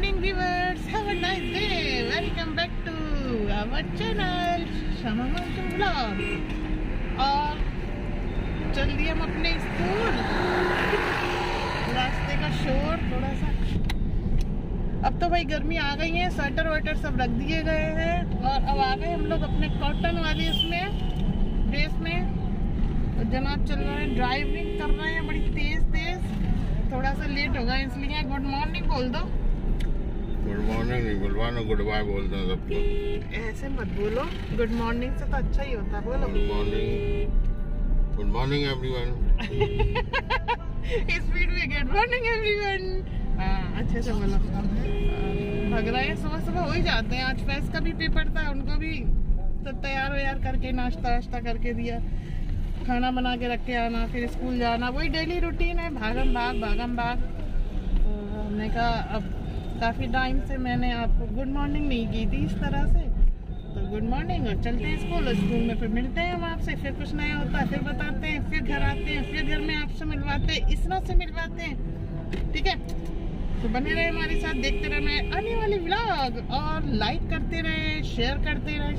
morning, viewers. Have a nice day. Welcome back to our channel, Shama और चल दिए हम अपने स्कूल रास्ते का शोर थोड़ा सा अब तो भाई गर्मी आ गई है स्वेटर वेटर सब रख दिए गए हैं और अब आ गए हम लोग अपने कॉटन वाली इसमें ड्रेस में। जनाब चल रहे हैं ड्राइविंग कर रहे हैं, बड़ी तेज तेज थोड़ा सा लेट होगा इसलिए गुड मॉर्निंग बोल दो। गुड मॉर्निंग नहीं बुलवाना गुड बाय बोलते हैं सबको। ऐसे मत बोलो। गुड मॉर्निंग से तो अच्छा ही होता है बोलो। Good morning good morning everyone speed में गुड मॉर्निंग एवरीवन अच्छे से बोलो। भग रहे हैं सुबह सुबह हो ही जाते हैं। आज फैस का भी पेपर था उनको भी तो तैयार व्यार करके नाश्ता वाश्ता करके दिया। खाना बना के रख के आना फिर स्कूल जाना। वही डेली रूटीन है भागम भाग भागम भाग। तो हमने कहा अब काफ़ी टाइम से मैंने आपको गुड मॉर्निंग नहीं की थी इस तरह से। तो गुड मॉर्निंग और चलते हैं स्कूल स्कूल में फिर मिलते हैं हम आपसे, फिर कुछ नया होता है, फिर बताते हैं, फिर घर आते हैं, फिर घर में आपसे मिलवाते हैं इसरो से मिलवाते हैं। ठीक है? तो बने रहे हमारे साथ देखते रहना आने वाले व्लॉग और लाइक करते रहे शेयर करते रहे।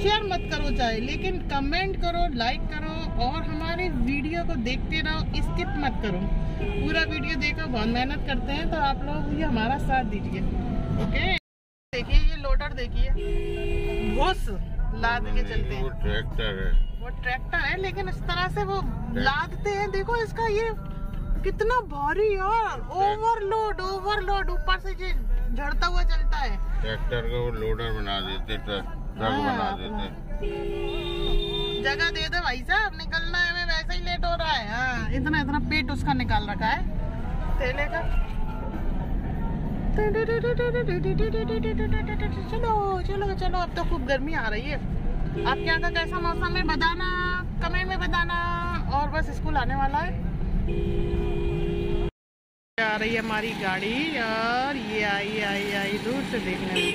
शेयर मत करो चाहे लेकिन कमेंट करो लाइक करो और हमारे वीडियो को देखते रहो स्किप मत करो। पूरा वीडियो देखो बहुत मेहनत करते हैं तो आप लोग ये हमारा साथ दीजिए। ओके देखिए ये लोडर देखिए। घोस लाद के चलते हैं। वो ट्रैक्टर है। वो ट्रैक्टर है लेकिन इस तरह से वो लादते हैं। देखो इसका ये कितना भारी यार। ओवरलोड ओवरलोड ऊपर से ये झड़ता हुआ चलता है। ट्रैक्टर को वो लोडर बना देते ट्रक हाँ, बना देते। जगह दे दे भाई साहब निकलना है वैसे ही लेट हो रहा है। हाँ, इतना इतना पेट उसका निकाल रखा है। थैले का। चलो चलो चलो अब तो खूब गर्मी आ रही है। आपके यहाँ का कैसा मौसम है? बताना कमेंट में बताना। और बस स्कूल आने वाला है। आ रही है हमारी गाड़ी और ये आई आई आई दूर से देखने में।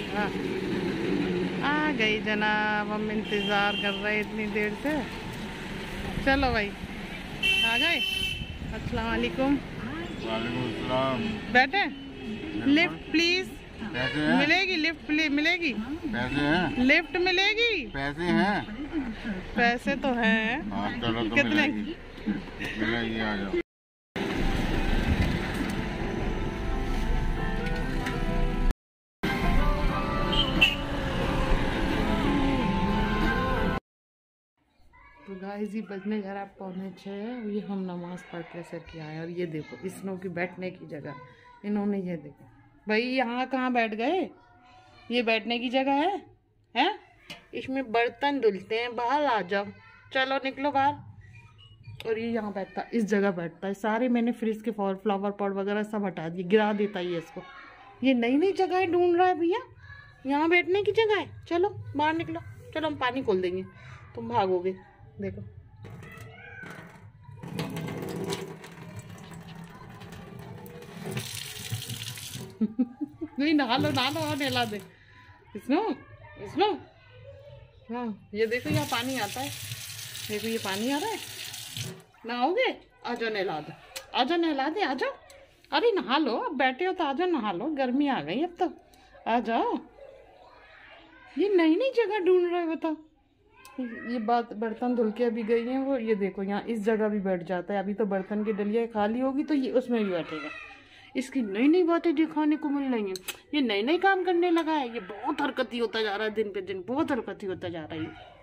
आ गई जनाब हम इंतज़ार कर रहे इतनी देर से। चलो भाई आ गए? अस्सलाम वालेकुम। बैठे? Lift please. मिलेगी लिफ्ट प्लीज़ मिलेगी? पैसे हैं? लिफ्ट मिलेगी? पैसे हैं? पैसे तो हैं। हाँ तो कितने? मिलेगी आ जाओ। गाइस ये बजने रहा है? पौने छः ये हम नमाज़ पढ़ के सर के आए और ये देखो इसनों की बैठने की जगह। इन्होंने ये देखो। भाई यहाँ कहाँ बैठ गए? ये बैठने की जगह है? हैं? इसमें बर्तन धुलते हैं। बाहर आ जाओ। चलो, निकलो बाहर। और ये यहाँ बैठता है इस जगह बैठता है। सारे मैंने फ्रिज के फॉर फ्लावर पॉट वगैरह सब हटा दिए। गिरा देता है इसको। ये नई नई जगह ढूंढ रहा है भैया। यहाँ बैठने की जगह है। चलो, बाहर निकलो। चलो, हम पानी खोल देंगे। तुम भागोगे। देखो। नहीं, नहा लो, नहा नहला दे। इसनो इसनो हाँ। ये देखो, यहाँ पानी आता है। देखो, ये पानी आ रहा है। नहाओगे? आ जाओ, नहला दो। आ जाओ, नहला दे, आ जाओ। अरे, नहा लो, अब बैठे हो तो आ जाओ, नहा लो। गर्मी आ गई अब तो। आ जाओ। ये नई नई जगह ढूंढ रहा है बताओ। ये बात बर्तन धुल के अभी गई हैं, वो ये देखो, यहाँ इस जगह भी बैठ जाता है। अभी तो बर्तन की डलिया खाली होगी तो ये उसमें भी बैठेगा। इसकी नई नई बातें दिखाने को मिल रही हैं। ये नए नए काम करने लगा है। ये बहुत हरकती होता जा रहा है दिन पे दिन, बहुत हरकती होता जा रहा है।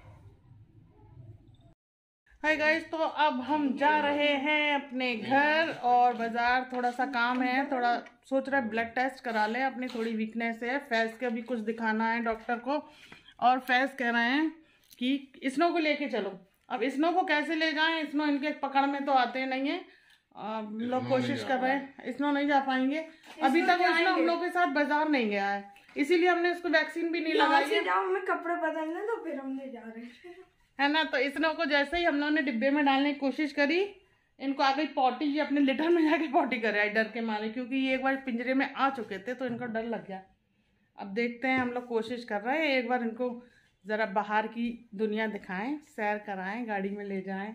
हाय गाइस तो अब हम जा रहे हैं अपने घर और बाज़ार। थोड़ा सा काम है, थोड़ा सोच रहे ब्लड टेस्ट करा लें अपनी थोड़ी वीकनेस है। फैज के भी कुछ दिखाना है डॉक्टर को और फैज कह रहे हैं कि स्नो को लेके चलो। अब स्नो को कैसे ले जाएँ? स्नो इनके पकड़ में तो आते नहीं है। हम लोग कोशिश कर रहे हैं। स्नो नहीं जा पाएँगे। अभी तक स्नो हम लोग के साथ बाज़ार नहीं गया है। इसीलिए हमने उसको वैक्सीन भी नहीं लगाई है। जाओ हमें कपड़े बदलने तो फिर हमने जा रहे हैं। है ना? तो स्नो को जैसे ही हम लोगों ने डिब्बे में डालने की कोशिश करी इनको आ गई पॉटी ये अपने लिटर में जाके पॉटी करे। आई डर के मारे क्योंकि ये एक बार पिंजरे में आ चुके थे तो इनको डर लग गया। अब देखते हैं हम लोग कोशिश कर रहे हैं एक बार इनको ज़रा बाहर की दुनिया दिखाएँ, सैर कराएँ, गाड़ी में ले जाएँ,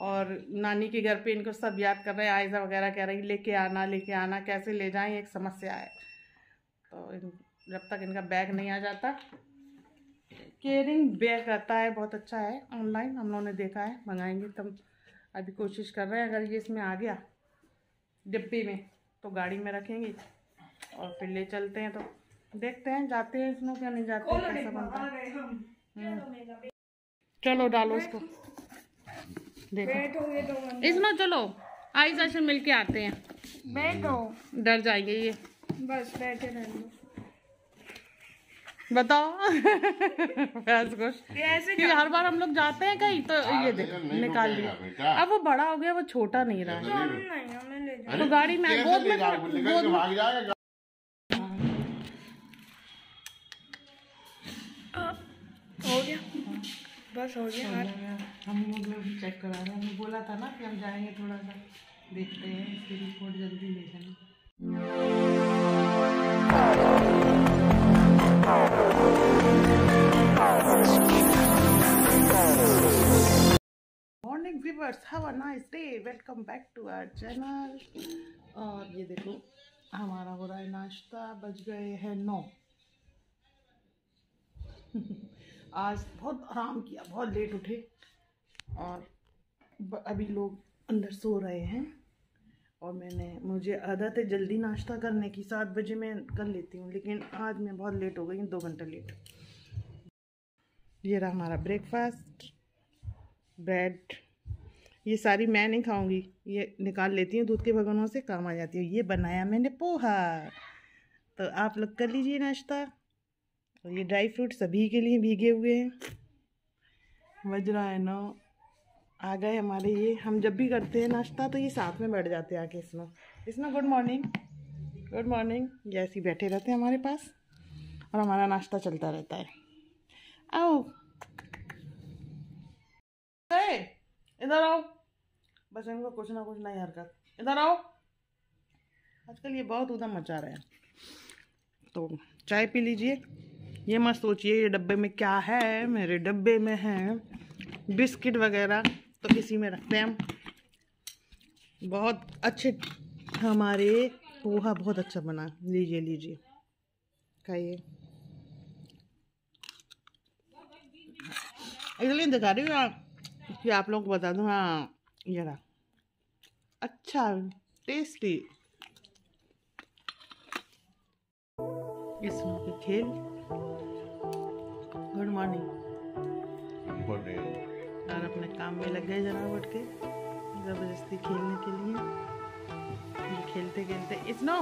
और नानी के घर पे इनको सब याद कर रहे हैं, आयजा वगैरह कह रही लेके आना लेके आना, कैसे ले जाएँ एक समस्या है। तो इन, जब तक इनका बैग नहीं आ जाता केयरिंग बैग आता है, बहुत अच्छा है ऑनलाइन हम लोगों ने देखा है, मंगाएँगे, तब अभी कोशिश कर रहे हैं, अगर ये इसमें आ गया, डिब्बे में तो गाड़ी में रखेंगे, और फिर ले चलते हैं तो देखते हैं जाते हैं इसमें क्या नहीं जाते हैं कैसा बनता है। हम्म। चलो मेरा बेटा चलो डालो इसको। देखो। तो इसमें चलो आयशा से मिल के आते हैं। बैठो। डर जाएँगे ये। बस बैठे रहना बताओ। ऐसे हर बार हम लोग जाते हैं कहीं तो ये देखो निकाल रुकेगा लिया। अब वो बड़ा हो गया वो छोटा नहीं रहा। है तो गाड़ी में गोद में गोद में बस हो गया। हाथ हम लोग भी चेक करा रहे हैं। हमने बोला था ना कि हम जाएँगे थोड़ा सा देखते हैं इसकी रिपोर्ट जल्दी ले जाएँगे morning viewers have a nice day welcome back to our channel और ये देखो हमारा हो रहा है नाश्ता बज गए हैं नौ। आज बहुत आराम किया, बहुत लेट उठे और अभी लोग अंदर सो रहे हैं और मैंने, मुझे आदत है जल्दी नाश्ता करने की, सात बजे मैं कर लेती हूँ, लेकिन आज मैं बहुत लेट हो गई दो घंटा लेट। ये रहा हमारा ब्रेकफास्ट ब्रेड ये सारी मैं नहीं खाऊँगी, ये निकाल लेती हूँ, दूध के भगोनों से काम आ जाती है। ये बनाया मैंने पोहा। तो आप लोग कर लीजिए नाश्ता। और ये ड्राई फ्रूट सभी के लिए भीगे हुए हैं। बज रहा है नौ। आ गए हमारे ये। हम जब भी करते हैं नाश्ता तो ये साथ में बैठ जाते हैं आके इसमें। इसमें गुड मॉर्निंग गुड मॉर्निंग ये ऐसे ही बैठे रहते हैं हमारे पास और हमारा नाश्ता चलता रहता है। आओ। इधर आओ। बस इनको कुछ ना कुछ नहीं हरकत। इधर आओ। आजकल ये बहुत उधम मचा रहे हैं। तो चाय पी लीजिए। ये मत सोचिए, ये डब्बे में क्या है? मेरे डब्बे में है बिस्किट वगैरह तो इसी में रखते हैं हम। बहुत अच्छे, हमारे पोहा बहुत अच्छा बना। लीजिए लीजिए। खाइए। इसलिए दिखा रही हूँ कि आप लोग को बता दूँ हाँ ये अच्छा टेस्टी इसमें के खेल गुड मॉर्निंग और अपने काम में लग गए जरा उठ के ज़बरदस्ती खेलने के लिए। ये खेलते खेलते इसनो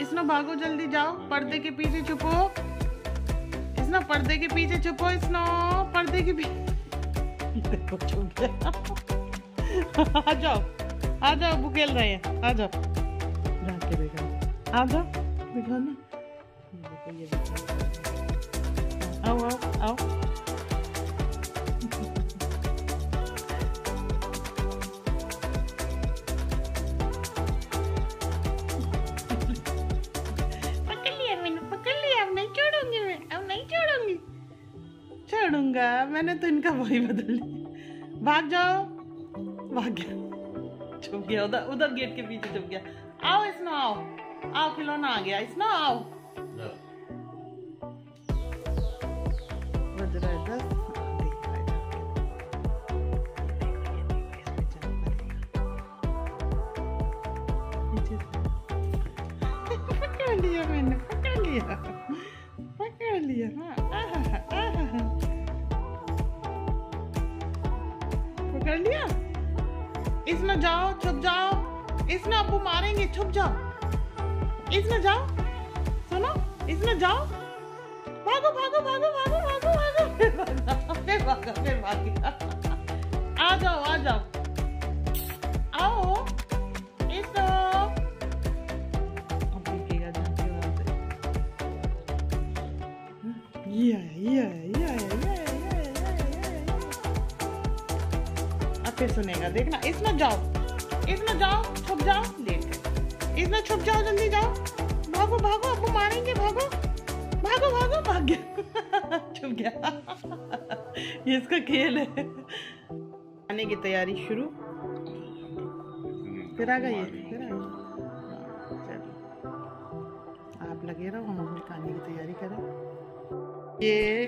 इसनो भागो जल्दी जाओ पर्दे के पीछे छुपो। इसनो पर्दे के पीछे छुपो इसनो पर्दे के पीछे छुप गया। आ जाओ आ जाओ वो खेल रहे हैं। आ जाओ। झाँक के देखो आ जाओ दिखा मैंने तो इनका वही बदल लिया। भाग जाओ। भाग गया। छुप गया। उधर उधर गेट के पीछे छुप गया। आओ इसमें आओ। आओ खिलौना आ गया। इसमें आओ। बज रहा है दस। पकड़ लिया मैंने पकड़ लिया। पकड़ लिया। हाँ। पकड़ लिया? इसमें जाओ, छुप जाओ। इसमें अबू मारेंगे, छुप जाओ। इसमें जाओ। सुनो, इसमें जाओ। भागो भागो भागो भागो भागो भागो। फिर भागा फिर भागा फिर भागा। आ जाओ आ जाओ। सुनेगा देखना। इसमें जाओ इसमें जाओ छुप जाओ लेट इसमें छुप जाओ जल्दी जाओ। भागो भागो आपको मारेंगे भागो। भागो भागो भाग गया। छुप गया। ये इसका खेल है। आने की तैयारी शुरू। फिर आ गई फिर आ हाँ, आप लगे रहो हम अपने खाने की तैयारी करें। ये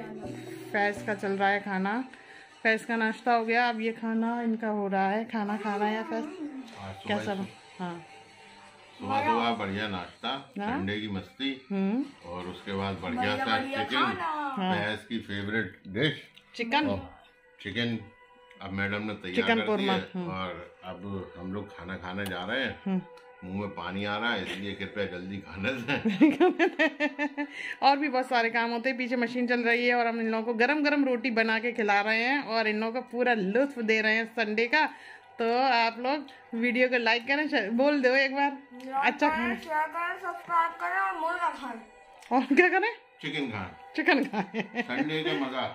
फैज़ का चल रहा है खाना। फैज़ का नाश्ता हो गया। अब ये खाना इनका हो रहा है। खाना खाना रहा है फैज़ आज सुबह कैसा हाँ। सुबह सुबह बढ़िया नाश्ता ठंडे की मस्ती हम्म। और उसके बाद बढ़िया सा चिकन भैंस की फेवरेट डिश चिकन चिकन अब मैडम ने तैयार कर दिया और अब हम लोग खाना खाने जा रहे हैं। हम्म। मुँह में पानी आ रहा है इसलिए कृपया जल्दी खाने से और भी बहुत सारे काम होते हैं। पीछे मशीन चल रही है और हम इन लोगों को गरम गरम रोटी बना के खिला रहे हैं और इन लोगों को पूरा लुत्फ दे रहे हैं संडे का। तो आप लोग वीडियो को लाइक करें बोल दो एक बार। अच्छा खाना। करें सब्सक्राइब करें और मुर्गा खाएँ। और क्या करें? चिकन खान चिकन खाएँ। संडे का मज़ा।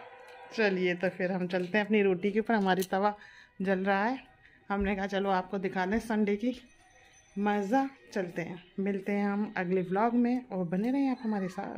चलिए तो फिर हम चलते हैं अपनी रोटी के ऊपर। हमारी तवा जल रहा है। हमने कहा चलो आपको दिखा दें संडे की। मज़ा चलते हैं। मिलते हैं हम अगले व्लॉग में और बने रहें आप हमारे साथ।